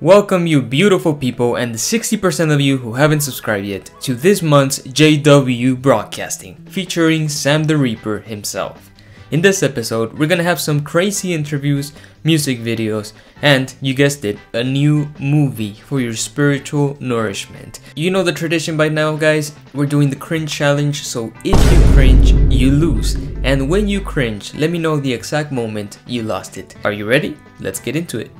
Welcome you beautiful people and the 60% of you who haven't subscribed yet to this month's JW Broadcasting featuring Sam the Reaper himself. In this episode, we're gonna have some crazy interviews, music videos, and you guessed it, a new movie for your spiritual nourishment. You know the tradition by now, guys. We're doing the cringe challenge, so if you cringe, you lose. And when you cringe, let me know the exact moment you lost it. Are you ready? Let's get into it.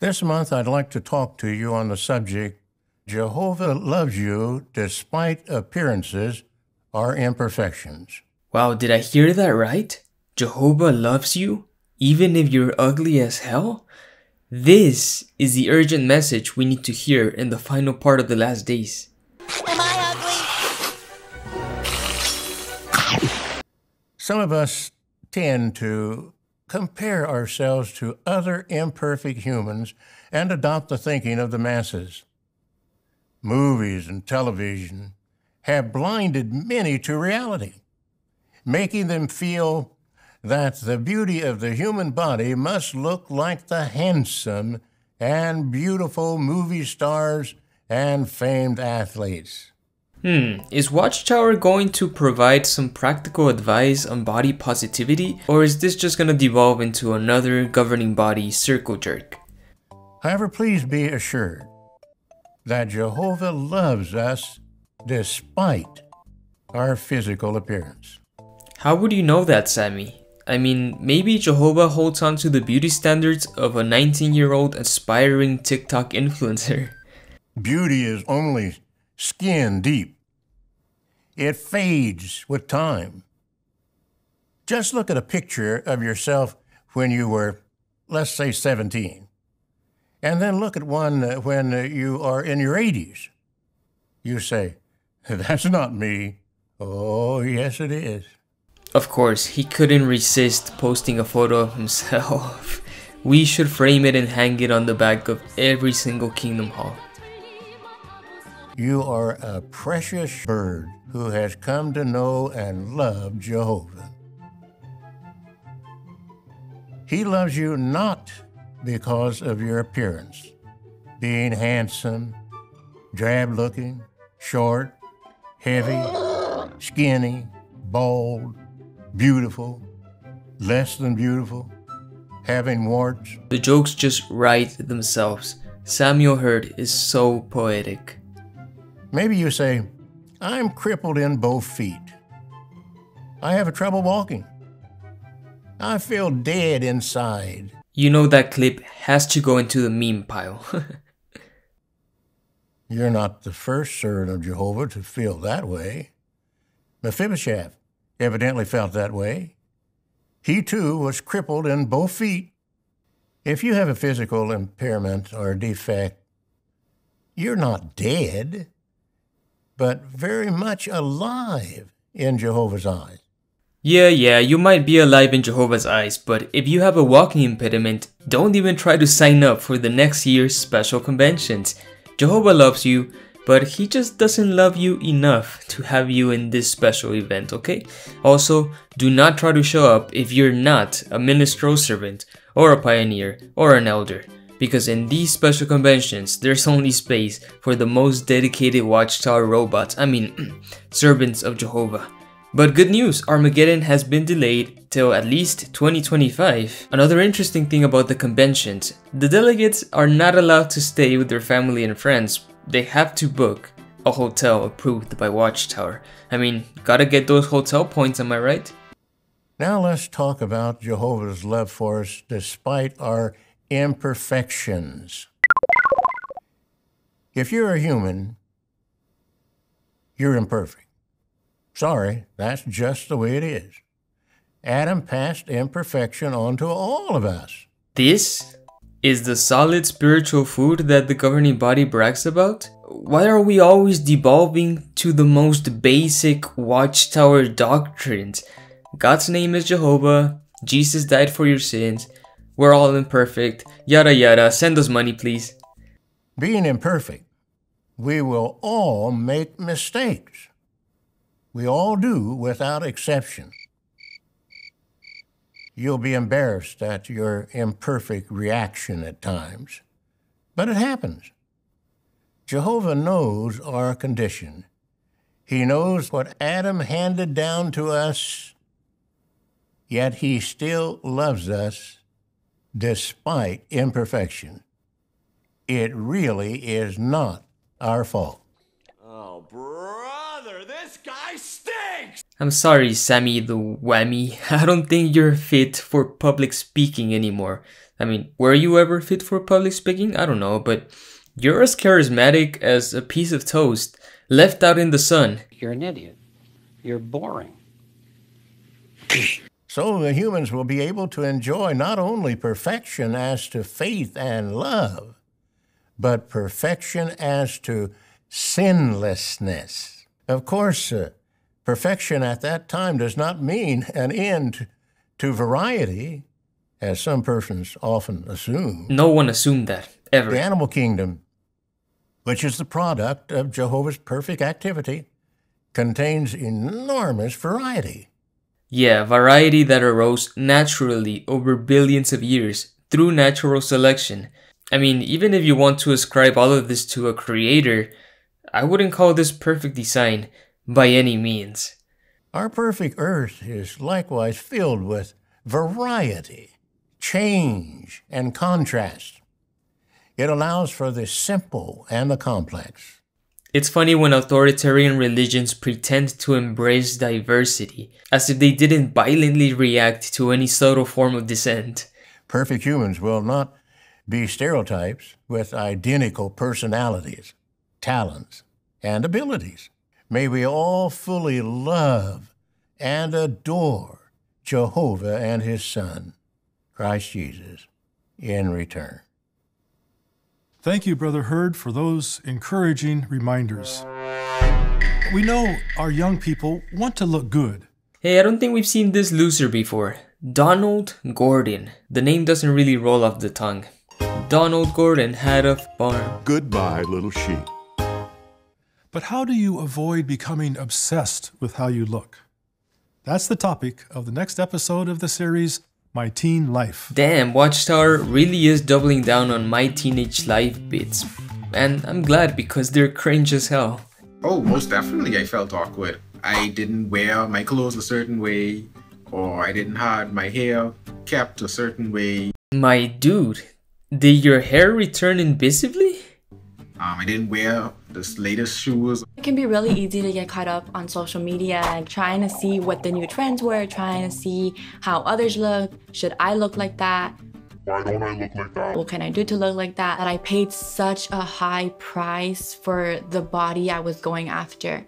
This month, I'd like to talk to you on the subject Jehovah loves you despite appearances or imperfections. Wow, did I hear that right? Jehovah loves you, even if you're ugly as hell? This is the urgent message we need to hear in the final part of the last days. Am I ugly? Some of us tend to compare ourselves to other imperfect humans and adopt the thinking of the masses. Movies and television have blinded many to reality, making them feel that the beauty of the human body must look like the handsome and beautiful movie stars and famed athletes. Hmm, is Watchtower going to provide some practical advice on body positivity, or is this just gonna devolve into another governing body circle jerk? However, please be assured that Jehovah loves us despite our physical appearance. How would you know that, Sammy? I mean, maybe Jehovah holds on to the beauty standards of a 19 year old aspiring TikTok influencer. Beauty is only skin deep. It fades with time. Just look at a picture of yourself when you were, let's say, 17, and then look at one when you are in your 80s. You say, That's not me. Oh, yes, it is. Of course, he couldn't resist posting a photo of himself. We should frame it and hang it on the back of every single Kingdom Hall. You are a precious bird who has come to know and love Jehovah. He loves you not because of your appearance, being handsome, drab looking, short, heavy, skinny, bald, beautiful, less than beautiful, having warts. The jokes just write themselves. Samuel Herd is so poetic. Maybe you say, I'm crippled in both feet. I have a trouble walking. I feel dead inside. You know that clip has to go into the meme pile. You're not the first servant of Jehovah to feel that way. Mephibosheth evidently felt that way. He too was crippled in both feet. If you have a physical impairment or defect, you're not dead but very much alive in Jehovah's eyes. Yeah, yeah, you might be alive in Jehovah's eyes, but if you have a walking impediment, don't even try to sign up for the next year's special conventions. Jehovah loves you, but he just doesn't love you enough to have you in this special event, okay? Also, do not try to show up if you're not a ministerial servant, or a pioneer, or an elder because in these special conventions, there's only space for the most dedicated Watchtower robots, I mean, servants of Jehovah. But good news, Armageddon has been delayed till at least 2025. Another interesting thing about the conventions, the delegates are not allowed to stay with their family and friends. They have to book a hotel approved by Watchtower. I mean, gotta get those hotel points, am I right? Now let's talk about Jehovah's love for us despite our imperfections. If you're a human, you're imperfect. Sorry, that's just the way it is. Adam passed imperfection on to all of us. This is the solid spiritual food that the governing body brags about? Why are we always devolving to the most basic watchtower doctrines? God's name is Jehovah, Jesus died for your sins, we're all imperfect, yada yada, send us money, please. Being imperfect, we will all make mistakes. We all do without exception. You'll be embarrassed at your imperfect reaction at times, but it happens. Jehovah knows our condition. He knows what Adam handed down to us, yet he still loves us despite imperfection. It really is not our fault. Oh, brother, this guy stinks! I'm sorry, Sammy the Whammy. I don't think you're fit for public speaking anymore. I mean, were you ever fit for public speaking? I don't know, but you're as charismatic as a piece of toast left out in the sun. You're an idiot. You're boring. So the humans will be able to enjoy not only perfection as to faith and love, but perfection as to sinlessness. Of course, uh, perfection at that time does not mean an end to variety, as some persons often assume. No one assumed that, ever. The animal kingdom, which is the product of Jehovah's perfect activity, contains enormous variety. Yeah, variety that arose naturally over billions of years through natural selection. I mean, even if you want to ascribe all of this to a creator, I wouldn't call this perfect design by any means. Our perfect earth is likewise filled with variety, change, and contrast. It allows for the simple and the complex. It's funny when authoritarian religions pretend to embrace diversity, as if they didn't violently react to any subtle form of dissent. Perfect humans will not be stereotypes with identical personalities, talents, and abilities. May we all fully love and adore Jehovah and His Son, Christ Jesus, in return. Thank you, Brother Herd, for those encouraging reminders. We know our young people want to look good. Hey, I don't think we've seen this loser before. Donald Gordon. The name doesn't really roll off the tongue. Donald Gordon had a farm. Goodbye, little sheep. But how do you avoid becoming obsessed with how you look? That's the topic of the next episode of the series, My Teen Life. Damn, Watchtower really is doubling down on my teenage life bits. And I'm glad because they're cringe as hell. Oh, most definitely I felt awkward. I didn't wear my clothes a certain way, or I didn't have my hair kept a certain way. My dude, did your hair return invisibly? Um, I didn't wear the latest shoes. It can be really easy to get caught up on social media and trying to see what the new trends were, trying to see how others look. Should I look like that? Why don't I look like that? What can I do to look like that? That I paid such a high price for the body I was going after.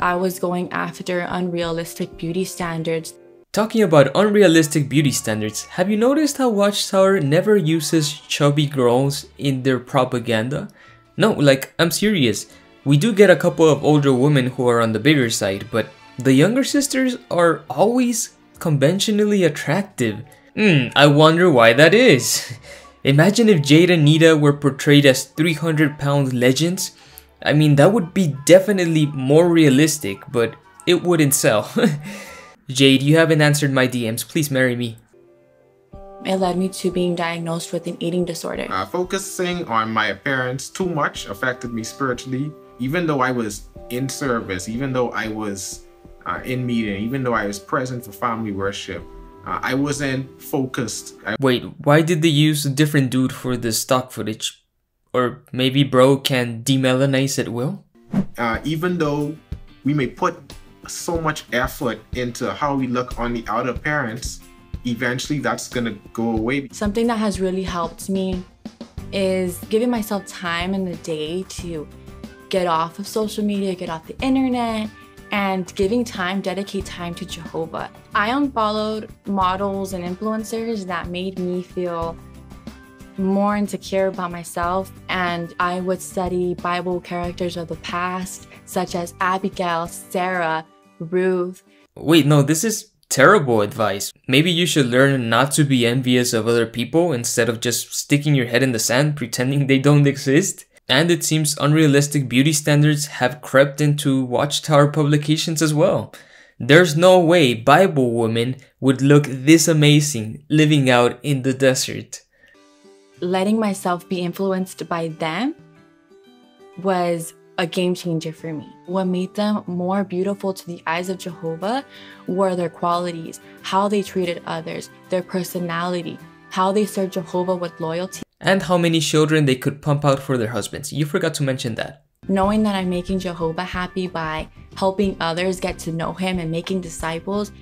I was going after unrealistic beauty standards. Talking about unrealistic beauty standards, have you noticed how Watchtower never uses chubby girls in their propaganda? No, like, I'm serious. We do get a couple of older women who are on the bigger side, but the younger sisters are always conventionally attractive. Hmm, I wonder why that is. Imagine if Jade and Nita were portrayed as 300 pound legends. I mean, that would be definitely more realistic, but it wouldn't sell. Jade, you haven't answered my DMs. Please marry me. It led me to being diagnosed with an eating disorder. Uh, focusing on my appearance too much affected me spiritually. Even though I was in service, even though I was uh, in meeting, even though I was present for family worship, uh, I wasn't focused. I Wait, why did they use a different dude for the stock footage? Or maybe bro can demelanize at will? uh, even though we may put so much effort into how we look on the outer appearance, eventually that's gonna go away. Something that has really helped me is giving myself time in the day to get off of social media, get off the internet, and giving time, dedicate time to Jehovah. I unfollowed models and influencers that made me feel more insecure about myself, and I would study Bible characters of the past, such as Abigail, Sarah, Ruth. Wait, no, this is terrible advice. Maybe you should learn not to be envious of other people instead of just sticking your head in the sand pretending they don't exist. And it seems unrealistic beauty standards have crept into Watchtower publications as well. There's no way Bible women would look this amazing living out in the desert. Letting myself be influenced by them was a game changer for me. What made them more beautiful to the eyes of Jehovah were their qualities, how they treated others, their personality, how they served Jehovah with loyalty. And how many children they could pump out for their husbands. You forgot to mention that. Knowing that I'm making Jehovah happy by helping others get to know him and making disciples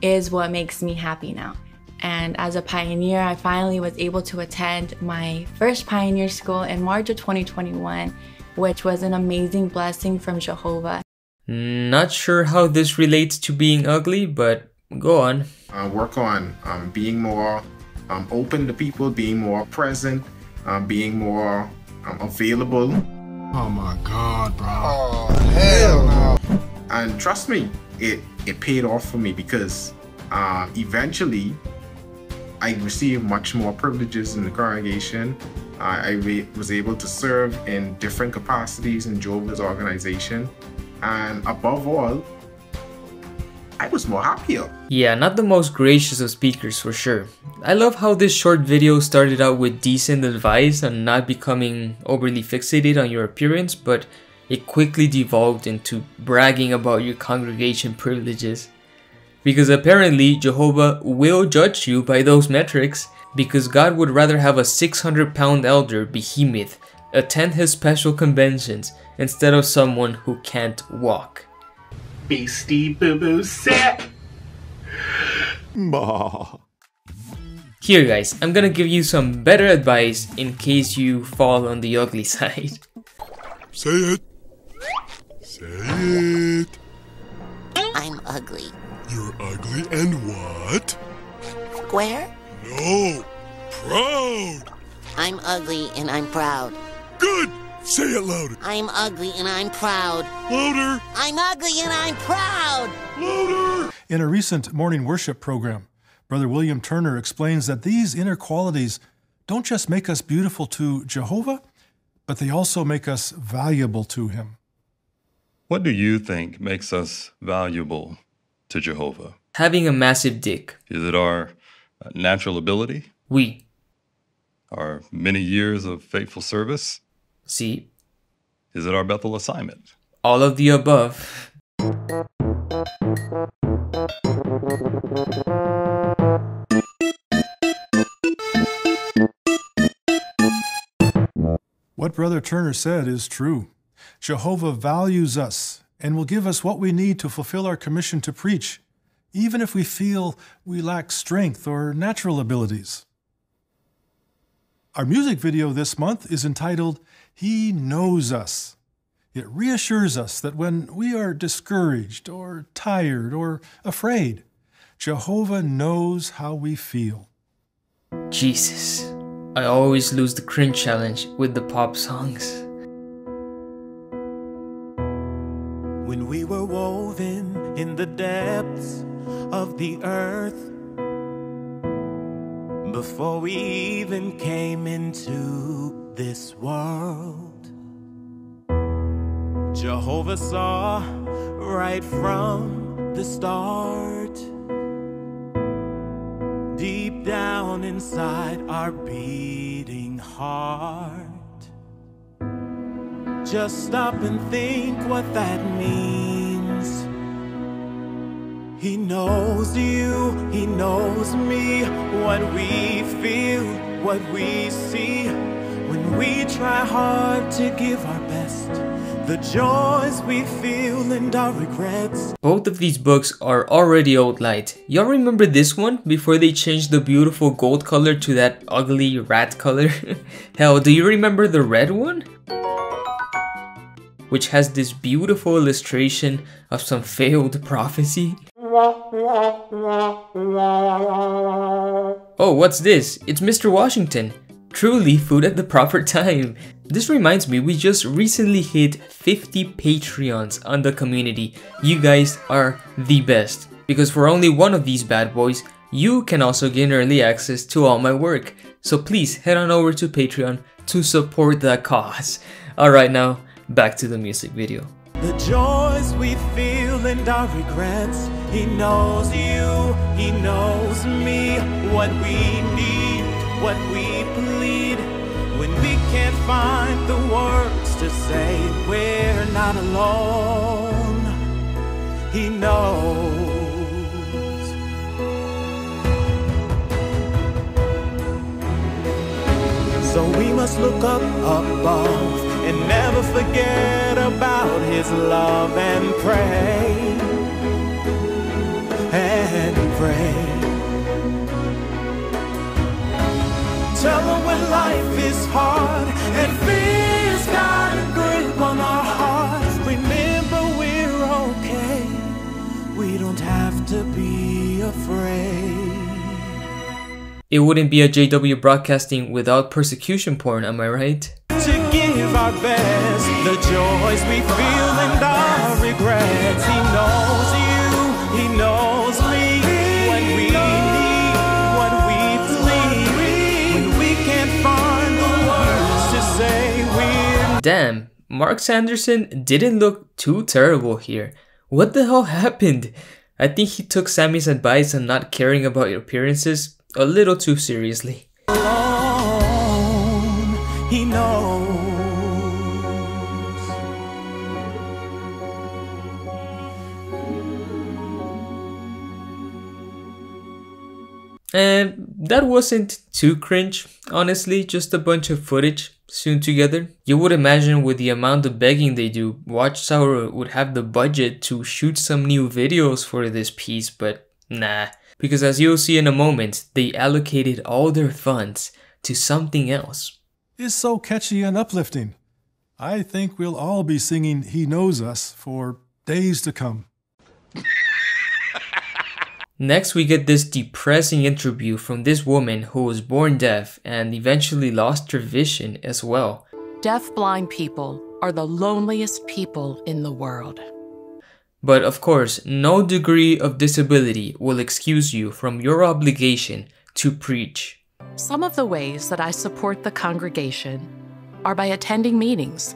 is what makes me happy now. And as a pioneer, I finally was able to attend my first pioneer school in March of 2021 which was an amazing blessing from Jehovah. Not sure how this relates to being ugly, but go on. Uh, work on um, being more um, open to people, being more present, um, being more um, available. Oh my God, bro. Oh, hell no. And trust me, it, it paid off for me because uh, eventually I received much more privileges in the congregation. I was able to serve in different capacities in Jehovah's organization. And above all, I was more happier. Yeah, not the most gracious of speakers for sure. I love how this short video started out with decent advice on not becoming overly fixated on your appearance, but it quickly devolved into bragging about your congregation privileges. Because apparently Jehovah will judge you by those metrics because God would rather have a 600 pound elder behemoth attend his special conventions instead of someone who can't walk. Beastie boo boo set! Bah. Here guys, I'm gonna give you some better advice in case you fall on the ugly side. Say it. Say it. I'm ugly. You're ugly and what? Square? No. Proud. I'm ugly and I'm proud. Good. Say it louder. I'm ugly and I'm proud. Louder. I'm ugly and I'm proud. Louder. In a recent morning worship program, Brother William Turner explains that these inner qualities don't just make us beautiful to Jehovah, but they also make us valuable to Him. What do you think makes us valuable to Jehovah? Having a massive dick. Is it our natural ability? Oui. Our many years of faithful service? Si. Is it our Bethel assignment? All of the above. What Brother Turner said is true. Jehovah values us and will give us what we need to fulfill our commission to preach, even if we feel we lack strength or natural abilities. Our music video this month is entitled He Knows Us. It reassures us that when we are discouraged or tired or afraid, Jehovah knows how we feel. Jesus. I always lose the cringe challenge with the pop songs. When we were woven in the depths of the earth, before we even came into this world, Jehovah saw right from the start deep down inside our beating heart. Just stop and think what that means. He knows you, He knows me, what we feel, what we see. When we try hard to give our best, the joys we feel and our regrets. Both of these books are already old light. Y'all remember this one before they changed the beautiful gold color to that ugly rat color? Hell, do you remember the red one? Which has this beautiful illustration of some failed prophecy. Oh, what's this? It's Mr. Washington. Truly food at the proper time. This reminds me, we just recently hit 50 Patreons on the community. You guys are the best. Because for only one of these bad boys, you can also gain early access to all my work. So please head on over to Patreon to support that cause. Alright now, back to the music video. The joys we feel and our regrets. He knows you, He knows me, what we need, what we plead. When we can't find the words to say we're not alone, He knows. So we must look up above and never forget about his love and pray and pray. Tell him when life is hard and fear's got a grip on our hearts. Remember we're okay. We don't have to be afraid. It wouldn't be a JW broadcasting without persecution porn, am I right? To give our best, the joys we feel and our regrets. He knows you, he knows me. When we need, when we plead, when we can't find the words to say we're Damn, Mark Sanderson didn't look too terrible here. What the hell happened? I think he took Sammy's advice on not caring about your appearances a little too seriously. alone. He knows. And that wasn't too cringe, honestly, just a bunch of footage sewn together. You would imagine with the amount of begging they do, Watchtower would have the budget to shoot some new videos for this piece, but nah. Because as you'll see in a moment, they allocated all their funds to something else. It's so catchy and uplifting. I think we'll all be singing He Knows Us for days to come. Next, we get this depressing interview from this woman who was born deaf and eventually lost her vision as well. Deaf blind people are the loneliest people in the world. But of course, no degree of disability will excuse you from your obligation to preach. Some of the ways that I support the congregation are by attending meetings,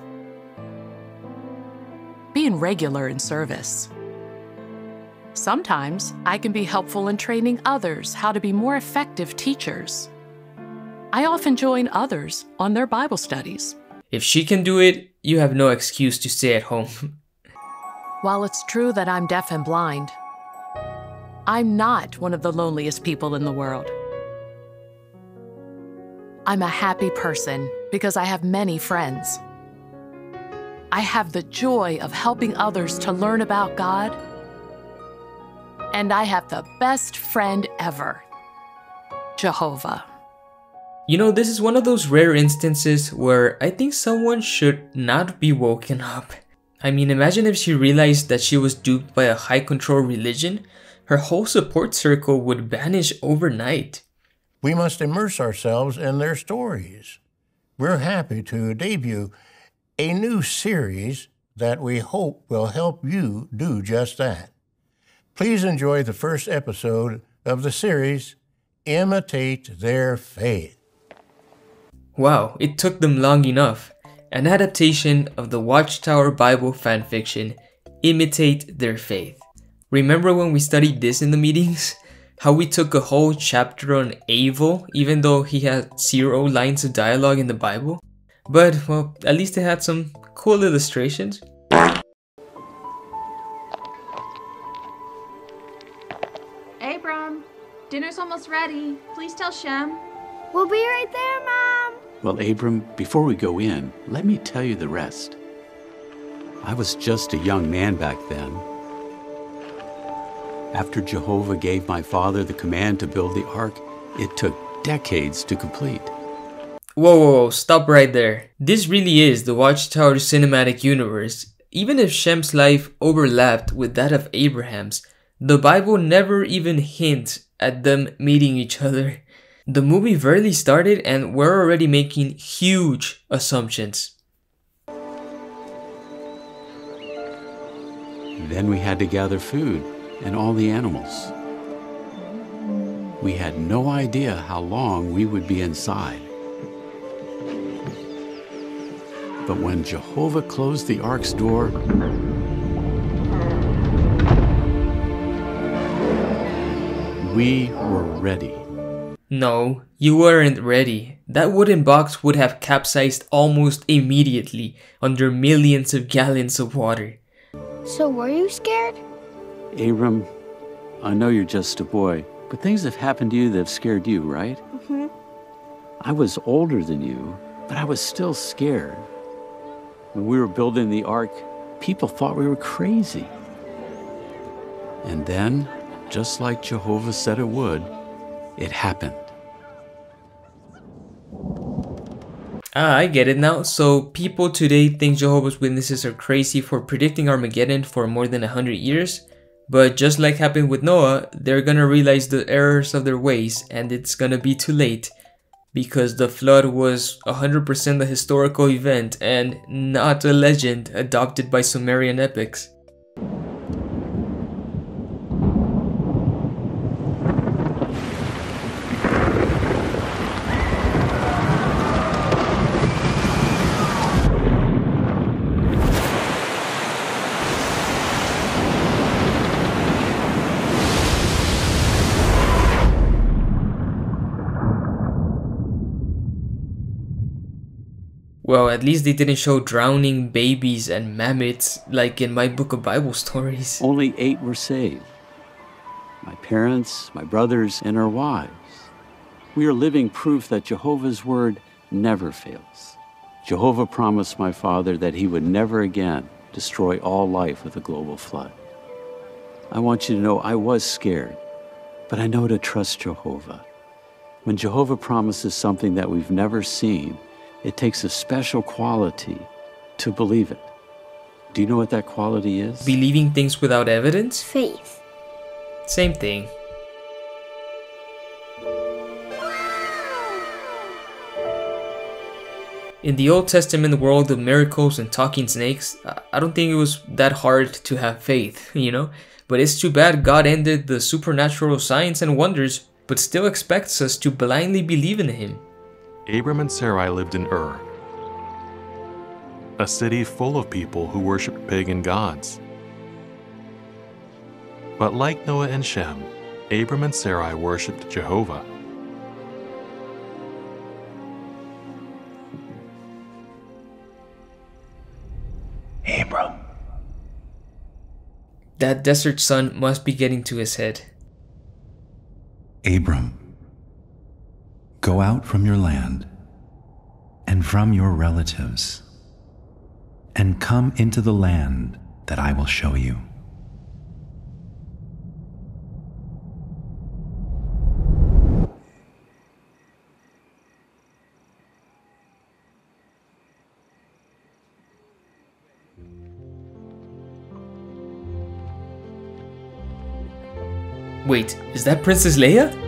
being regular in service. Sometimes I can be helpful in training others how to be more effective teachers. I often join others on their Bible studies. If she can do it, you have no excuse to stay at home. While it's true that I'm deaf and blind, I'm not one of the loneliest people in the world. I'm a happy person because I have many friends. I have the joy of helping others to learn about God. And I have the best friend ever Jehovah. You know, this is one of those rare instances where I think someone should not be woken up. I mean, imagine if she realized that she was duped by a high control religion, her whole support circle would vanish overnight. We must immerse ourselves in their stories. We're happy to debut a new series that we hope will help you do just that. Please enjoy the first episode of the series, Imitate Their Faith. Wow, it took them long enough. An adaptation of the Watchtower Bible fanfiction, Imitate Their Faith. Remember when we studied this in the meetings? How we took a whole chapter on Abel, even though he had zero lines of dialogue in the Bible? But, well, at least it had some cool illustrations. Abram, dinner's almost ready. Please tell Shem. We'll be right there, Mom. Well, Abram, before we go in, let me tell you the rest. I was just a young man back then. After Jehovah gave my father the command to build the ark, it took decades to complete. Whoa, whoa, whoa, stop right there. This really is the Watchtower cinematic universe. Even if Shem's life overlapped with that of Abraham's, the Bible never even hints at them meeting each other. The movie barely started and we're already making huge assumptions. Then we had to gather food and all the animals. We had no idea how long we would be inside. But when Jehovah closed the ark's door, we were ready. No, you weren't ready. That wooden box would have capsized almost immediately under millions of gallons of water. So were you scared? Abram, I know you're just a boy, but things have happened to you that have scared you, right? Mm-hmm. I was older than you, but I was still scared. When we were building the ark, people thought we were crazy. And then, just like Jehovah said it would, it happened. Ah, I get it now. So people today think Jehovah's Witnesses are crazy for predicting Armageddon for more than 100 years. But just like happened with Noah, they're gonna realize the errors of their ways and it's gonna be too late because the flood was 100% a historical event and not a legend adopted by Sumerian epics. Well, at least they didn't show drowning babies and mammoths like in my book of Bible stories. Only eight were saved my parents, my brothers, and our wives. We are living proof that Jehovah's word never fails. Jehovah promised my father that he would never again destroy all life with a global flood. I want you to know I was scared, but I know to trust Jehovah. When Jehovah promises something that we've never seen, it takes a special quality to believe it. Do you know what that quality is? Believing things without evidence? Faith. Same thing. In the Old Testament world of miracles and talking snakes, I don't think it was that hard to have faith, you know? But it's too bad God ended the supernatural signs and wonders, but still expects us to blindly believe in Him. Abram and Sarai lived in Ur, a city full of people who worshiped pagan gods. But like Noah and Shem, Abram and Sarai worshiped Jehovah. Abram. That desert sun must be getting to his head. Abram, go out from your land and from your relatives and come into the land that I will show you. Wait, is that Princess Leia?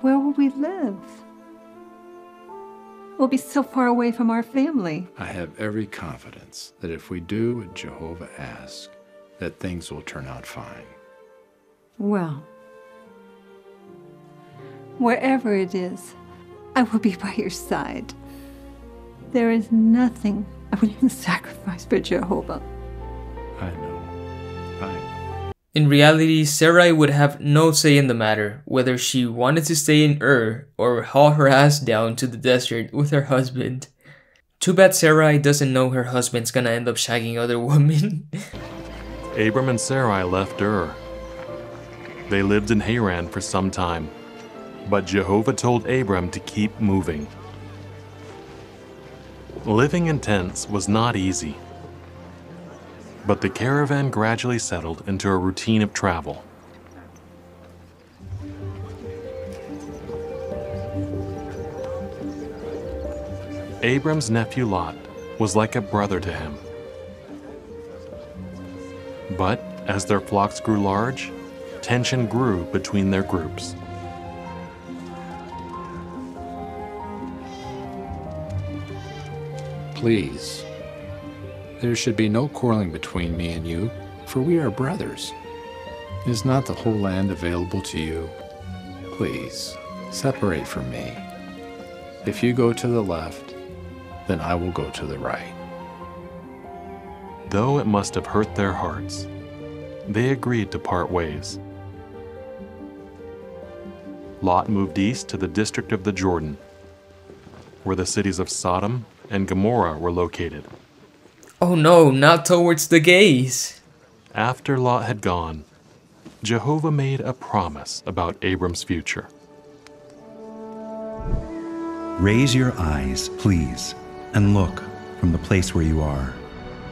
Where will we live? We'll be so far away from our family. I have every confidence that if we do what Jehovah asks, that things will turn out fine. Well, wherever it is, I will be by your side. There is nothing I would even sacrifice for Jehovah. I know. In reality, Sarai would have no say in the matter, whether she wanted to stay in Ur or haul her ass down to the desert with her husband. Too bad Sarai doesn't know her husband's gonna end up shagging other women. Abram and Sarai left Ur. They lived in Haran for some time, but Jehovah told Abram to keep moving. Living in tents was not easy, but the caravan gradually settled into a routine of travel. Abram's nephew Lot was like a brother to him. But as their flocks grew large, tension grew between their groups. Please, there should be no quarreling between me and you, for we are brothers. Is not the whole land available to you? Please, separate from me. If you go to the left, then I will go to the right. Though it must have hurt their hearts, they agreed to part ways. Lot moved east to the district of the Jordan, where the cities of Sodom and Gomorrah were located. Oh no, not towards the gays. After Lot had gone, Jehovah made a promise about Abram's future. Raise your eyes, please, and look from the place where you are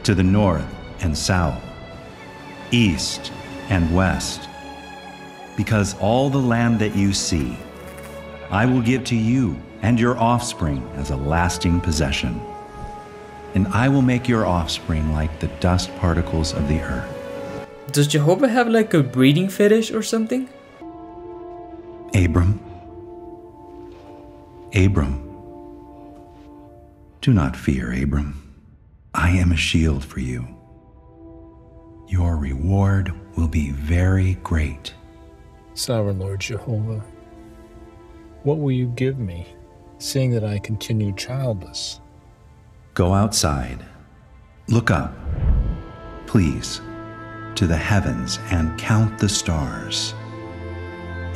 to the north and south, east and west, because all the land that you see I will give to you and your offspring as a lasting possession. And I will make your offspring like the dust particles of the earth. Does Jehovah have like a breeding fetish or something? Abram, Abram, do not fear, Abram. I am a shield for you. Your reward will be very great. Sovereign Lord Jehovah, what will you give me, seeing that I continue childless? Go outside, look up, please, to the heavens and count the stars,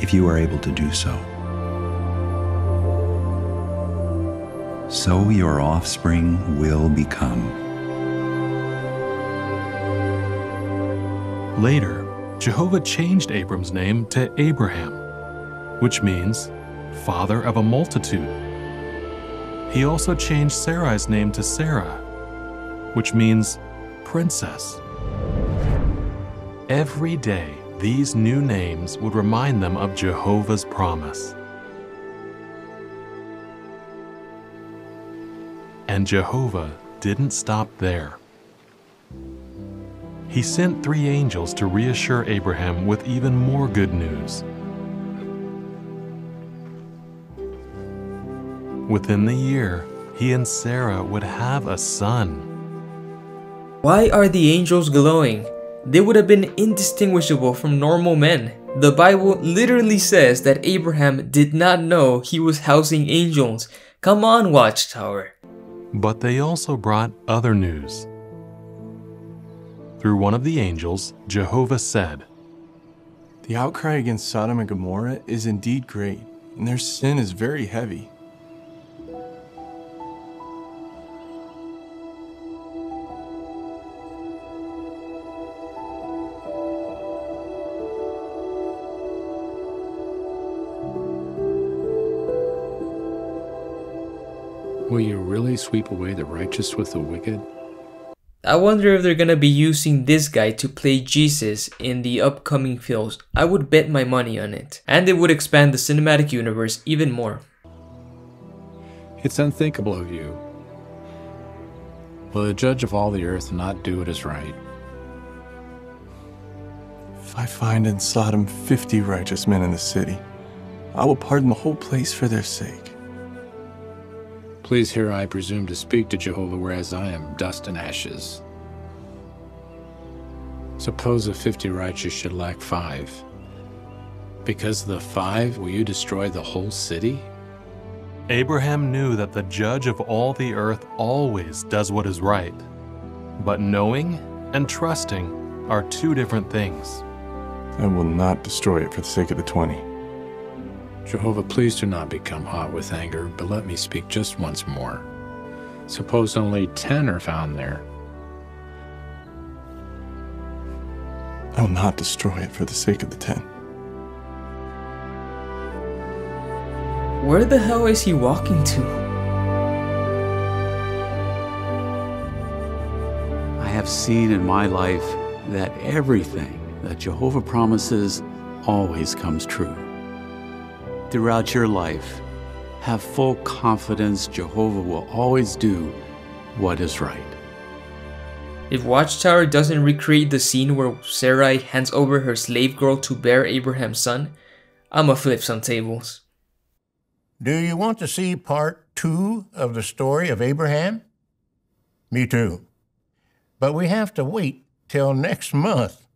if you are able to do so. So your offspring will become. Later, Jehovah changed Abram's name to Abraham, which means father of a multitude. He also changed Sarai's name to Sarah, which means princess. Every day, these new names would remind them of Jehovah's promise. And Jehovah didn't stop there. He sent three angels to reassure Abraham with even more good news. Within the year, he and Sarah would have a son. Why are the angels glowing? They would have been indistinguishable from normal men. The Bible literally says that Abraham did not know he was housing angels. Come on, Watchtower. But they also brought other news. Through one of the angels, Jehovah said, The outcry against Sodom and Gomorrah is indeed great, and their sin is very heavy. Will you really sweep away the righteous with the wicked? I wonder if they're gonna be using this guy to play Jesus in the upcoming films. I would bet my money on it. And it would expand the cinematic universe even more. It's unthinkable of you. Will the judge of all the earth not do what is right? If I find in Sodom fifty righteous men in the city, I will pardon the whole place for their sake. Please here I presume to speak to Jehovah, whereas I am dust and ashes. Suppose the fifty righteous should lack five. Because of the five, will you destroy the whole city? Abraham knew that the judge of all the earth always does what is right. But knowing and trusting are two different things. I will not destroy it for the sake of the twenty. Jehovah, please do not become hot with anger, but let me speak just once more. Suppose only ten are found there. I will not destroy it for the sake of the ten. Where the hell is he walking to? I have seen in my life that everything that Jehovah promises always comes true. Throughout your life, have full confidence Jehovah will always do what is right. If Watchtower doesn't recreate the scene where Sarai hands over her slave girl to bear Abraham's son, I'ma flip some tables. Do you want to see part two of the story of Abraham? Me too. But we have to wait till next month.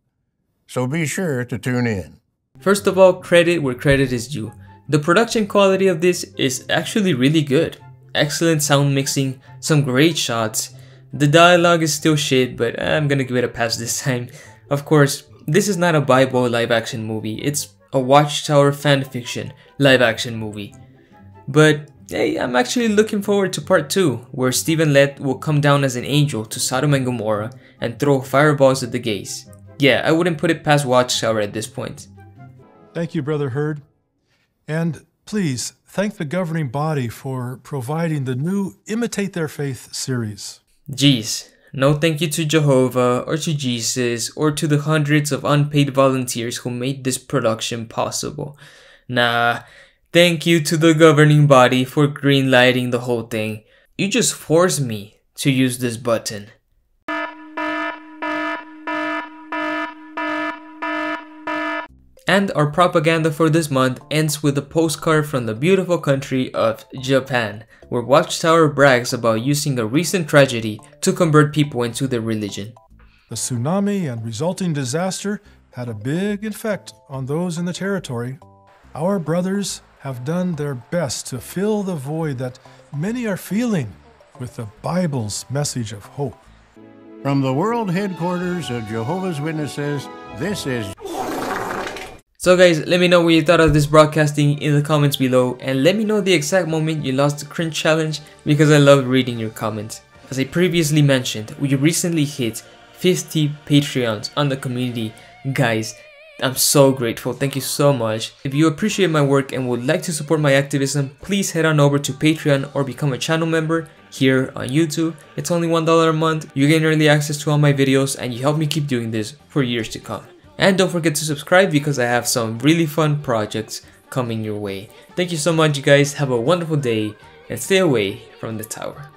So be sure to tune in. First of all, credit where credit is due. The production quality of this is actually really good. Excellent sound mixing, some great shots. The dialogue is still shit, but I'm gonna give it a pass this time. Of course, this is not a Bible live action movie, it's a Watchtower fanfiction live action movie. But hey, I'm actually looking forward to part 2, where Stephen Lett will come down as an angel to Sodom and Gomorrah and throw fireballs at the gays. Yeah, I wouldn't put it past Watchtower at this point. Thank you, Brother Herd. And please thank the governing body for providing the new Imitate Their Faith series. Geez, no thank you to Jehovah or to Jesus or to the hundreds of unpaid volunteers who made this production possible. Nah, thank you to the governing body for greenlighting the whole thing. You just forced me to use this button. And our propaganda for this month ends with a postcard from the beautiful country of Japan, where Watchtower brags about using a recent tragedy to convert people into their religion. The tsunami and resulting disaster had a big effect on those in the territory. Our brothers have done their best to fill the void that many are feeling with the Bible's message of hope. From the world headquarters of Jehovah's Witnesses, this is so guys, let me know what you thought of this broadcasting in the comments below and let me know the exact moment you lost the cringe challenge because I love reading your comments. As I previously mentioned, we recently hit 50 Patreons on the community. Guys, I'm so grateful, thank you so much. If you appreciate my work and would like to support my activism, please head on over to Patreon or become a channel member here on YouTube. It's only $1 a month, you gain early access to all my videos and you help me keep doing this for years to come. And don't forget to subscribe because I have some really fun projects coming your way. Thank you so much you guys, have a wonderful day and stay away from the tower.